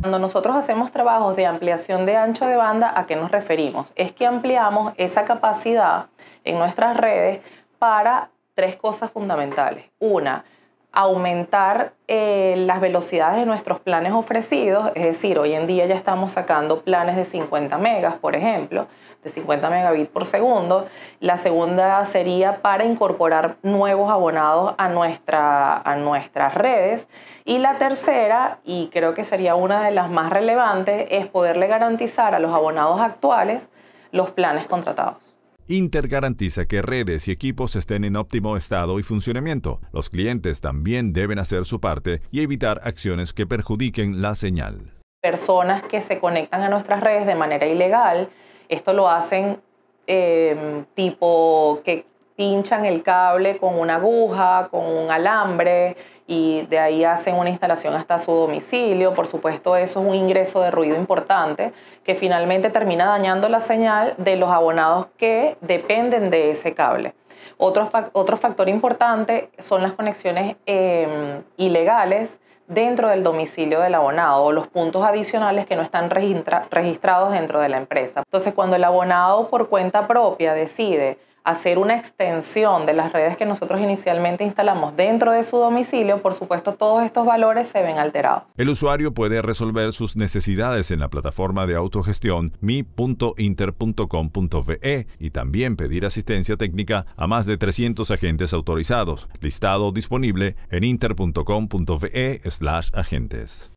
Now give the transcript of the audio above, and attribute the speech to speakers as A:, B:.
A: Cuando nosotros hacemos trabajos de ampliación de ancho de banda, ¿a qué nos referimos? Es que ampliamos esa capacidad en nuestras redes para tres cosas fundamentales. Una, aumentar eh, las velocidades de nuestros planes ofrecidos, es decir, hoy en día ya estamos sacando planes de 50 megas, por ejemplo, de 50 megabits por segundo. La segunda sería para incorporar nuevos abonados a, nuestra, a nuestras redes. Y la tercera, y creo que sería una de las más relevantes, es poderle garantizar a los abonados actuales los planes contratados.
B: Inter garantiza que redes y equipos estén en óptimo estado y funcionamiento. Los clientes también deben hacer su parte y evitar acciones que perjudiquen la señal.
A: Personas que se conectan a nuestras redes de manera ilegal, esto lo hacen em, tipo que pinchan el cable con una aguja, con un alambre y de ahí hacen una instalación hasta su domicilio. Por supuesto, eso es un ingreso de ruido importante que finalmente termina dañando la señal de los abonados que dependen de ese cable. Otro, otro factor importante son las conexiones em, ilegales dentro del domicilio del abonado o los puntos adicionales que no están registrados dentro de la empresa. Entonces, cuando el abonado por cuenta propia decide hacer una extensión de las redes que nosotros inicialmente instalamos dentro de su domicilio, por supuesto todos estos valores se ven alterados.
B: El usuario puede resolver sus necesidades en la plataforma de autogestión mi.inter.com.ve y también pedir asistencia técnica a más de 300 agentes autorizados, listado disponible en inter.com.ve agentes.